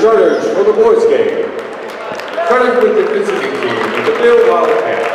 Starters for the boys game. Currently the visiting team the Madill Wildcats.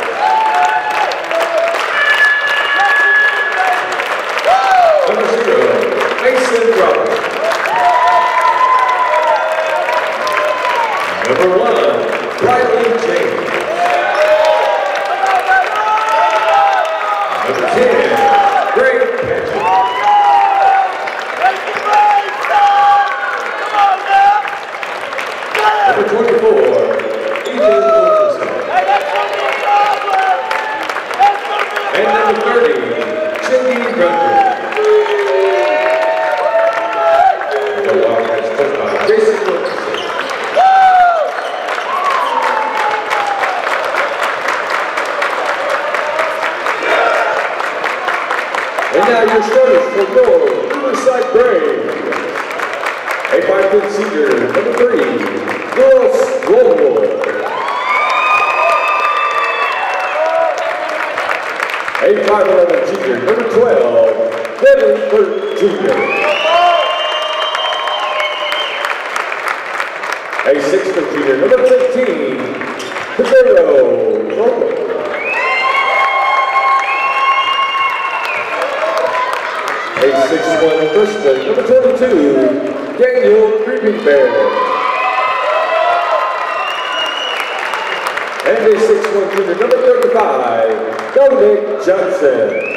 And the 6th junior, number 35, Dominic Johnson.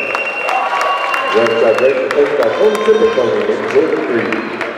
Congratulations, tiebreaker, by Home Triple Pony and Jordan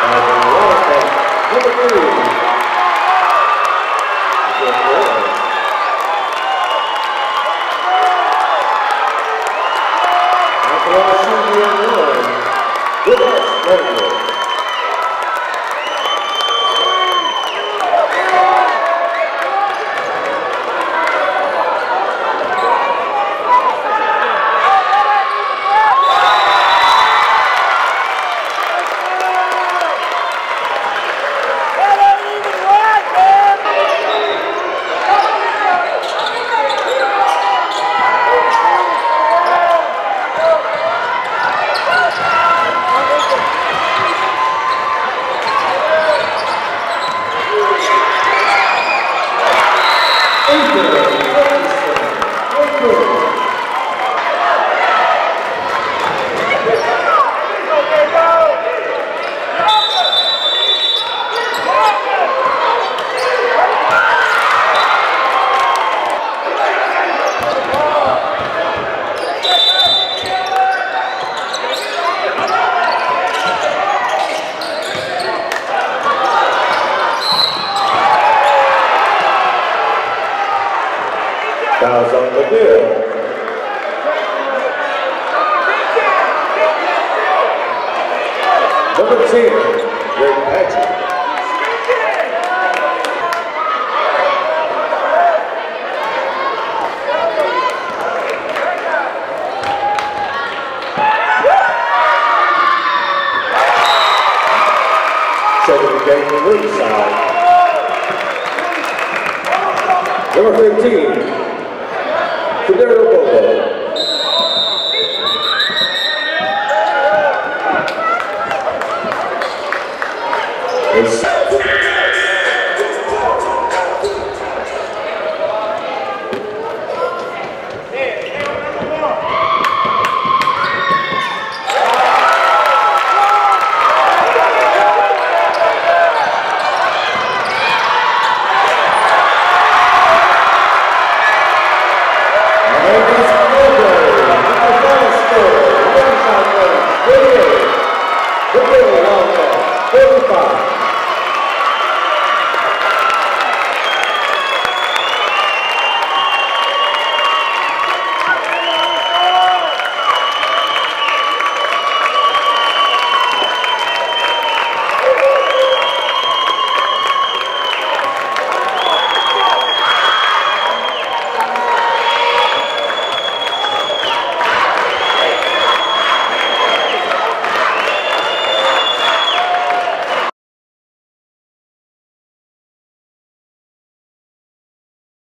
And the number three. Riverside. Number 15,